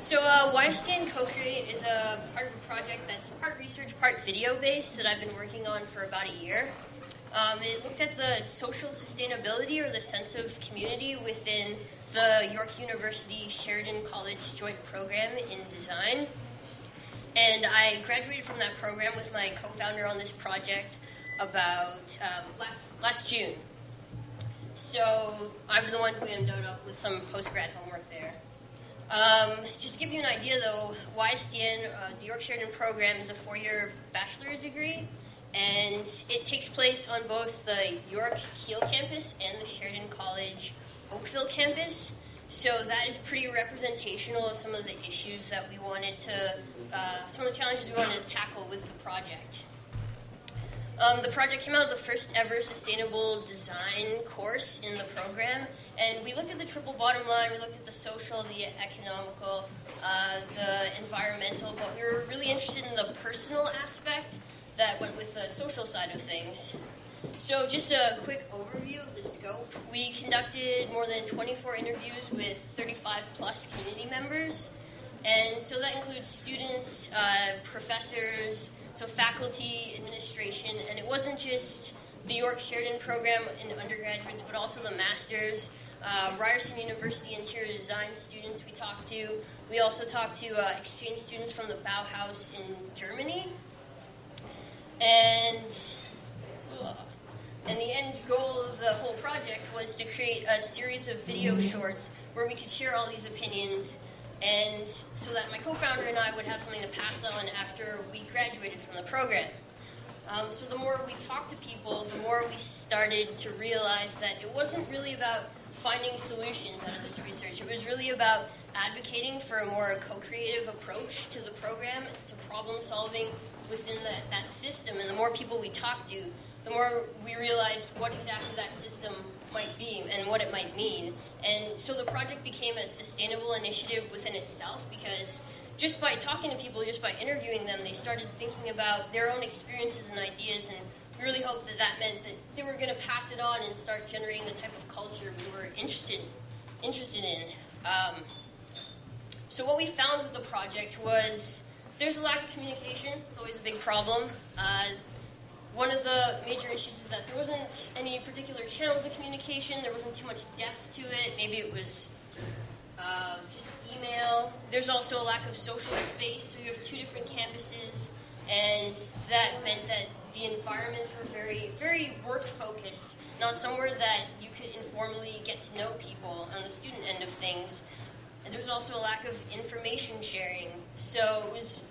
So uh, YSDN Co-Create is a part of a project that's part research, part video-based that I've been working on for about a year. Um, it looked at the social sustainability or the sense of community within the York University Sheridan College Joint Program in Design. And I graduated from that program with my co-founder on this project about um, last, last June. So I was the one who ended up with some post-grad homework there. Um, just to give you an idea, though, YSDN, uh, the York Sheridan program, is a four-year bachelor's degree, and it takes place on both the York Keele campus and the Sheridan College Oakville campus. So that is pretty representational of some of the issues that we wanted to, uh, some of the challenges we wanted to tackle with the project. Um, the project came out of the first ever sustainable design course in the program, and we looked at the triple bottom line, we looked at the social, the economical, uh, the environmental, but we were really interested in the personal aspect that went with the social side of things. So, just a quick overview of the scope. We conducted more than 24 interviews with 35 plus community members, and so that includes students, uh, professors, so faculty, administration, and it wasn't just the York Sheridan program in undergraduates, but also the masters, uh, Ryerson University interior design students we talked to. We also talked to uh, exchange students from the Bauhaus in Germany. And, and the end goal of the whole project was to create a series of video shorts where we could share all these opinions and so that my co-founder and I would have something to pass on after we graduated from the program. Um, so the more we talked to people, the more we started to realize that it wasn't really about finding solutions out of this research. It was really about advocating for a more co-creative approach to the program, to problem solving within the, that system. And the more people we talked to, the more we realized what exactly that system might be and what it might mean. And so the project became a sustainable initiative within itself because just by talking to people, just by interviewing them, they started thinking about their own experiences and ideas and we really hoped that that meant that they were going to pass it on and start generating the type of culture we were interested interested in. Um, so what we found with the project was there's a lack of communication. It's always a big problem. Uh, the major issues is that there wasn't any particular channels of communication. There wasn't too much depth to it. Maybe it was uh, just email. There's also a lack of social space. So you have two different campuses, and that meant that the environments were very, very work focused, not somewhere that you could informally get to know people on the student end of things. And there was also a lack of information sharing. So it was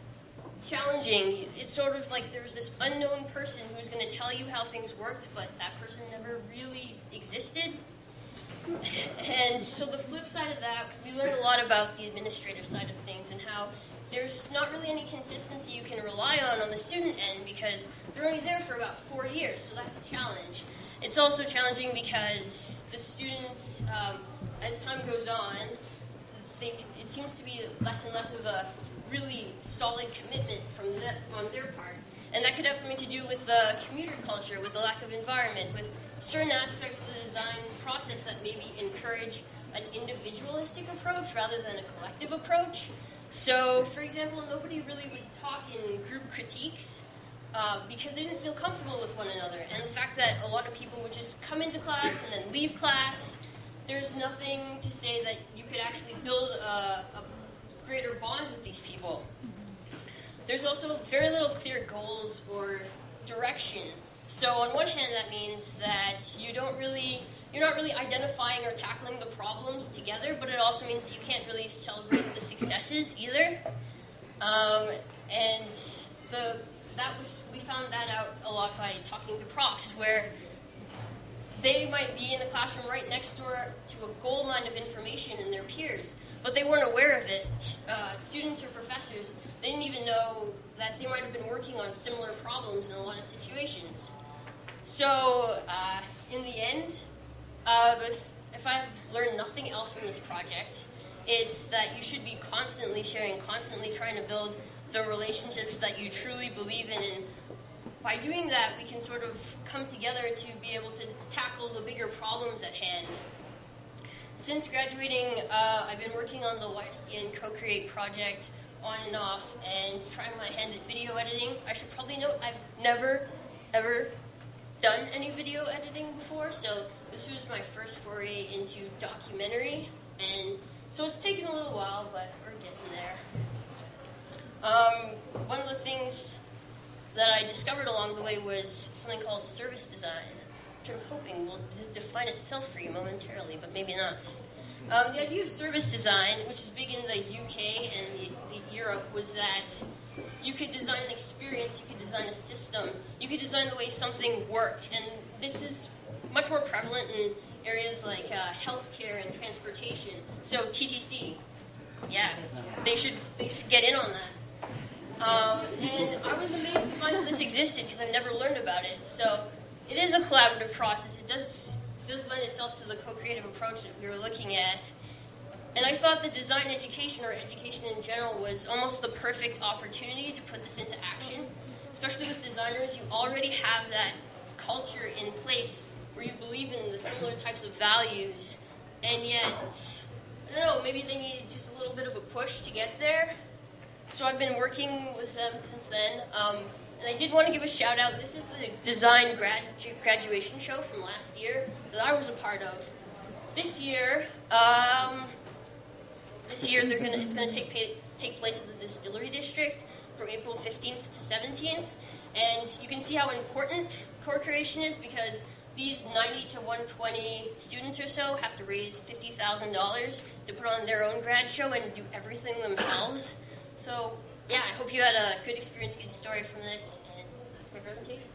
It's sort of like there was this unknown person who was going to tell you how things worked, but that person never really existed. And so the flip side of that, we learned a lot about the administrative side of things and how there's not really any consistency you can rely on on the student end because they're only there for about four years, so that's a challenge. It's also challenging because the students, um, as time goes on, they, it seems to be less and less of a really solid commitment from on their part. And that could have something to do with the commuter culture, with the lack of environment, with certain aspects of the design process that maybe encourage an individualistic approach rather than a collective approach. So, for example, nobody really would talk in group critiques uh, because they didn't feel comfortable with one another. And the fact that a lot of people would just come into class and then leave class, there's nothing to say that you could actually build a, a greater bond with these people. There's also very little clear goals or direction. So on one hand, that means that you don't really, you're not really identifying or tackling the problems together, but it also means that you can't really celebrate the successes either. Um, and the that was we found that out a lot by talking to profs, where they might be in the classroom right next door to a gold mine of information in their peers, but they weren't aware of it. Uh, students or professors, they didn't even know that they might have been working on similar problems in a lot of situations. So, uh, in the end, uh, if, if I've learned nothing else from this project, it's that you should be constantly sharing, constantly trying to build the relationships that you truly believe in. And by doing that, we can sort of come together to be able to tackle the bigger problems at hand. since graduating, uh, I've been working on the YSDN Co-Create project on and off and trying my hand at video editing. I should probably note I've never, ever done any video editing before, so this was my first foray into documentary, and so it's taken a little while, but we're getting there. Um, one of the things that I discovered along the way was something called service design, which I'm hoping will define itself for you momentarily, but maybe not. Um, the idea of service design, which is big in the UK and the, the Europe, was that you could design an experience, you could design a system, you could design the way something worked, and this is much more prevalent in areas like uh, healthcare and transportation. So TTC, yeah, they should they should get in on that. Um, and I was amazed to find that this existed because I've never learned about it. So it is a collaborative process. It does does lend itself to the co-creative approach that we were looking at. And I thought that design education or education in general was almost the perfect opportunity to put this into action. Especially with designers, you already have that culture in place where you believe in the similar types of values, and yet, I don't know, maybe they need just a little bit of a push to get there. So I've been working with them since then. Um, and I did want to give a shout out. This is the design grad- graduation show from last year that I was a part of. This year, um, this year they're gonna it's gonna take take place at the Distillery District from April 15th to 17th, and you can see how important co-creation is because these 90 to 120 students or so have to raise $50,000 to put on their own grad show and do everything themselves. So, yeah, I hope you had a good experience, good story from this, and my presentation.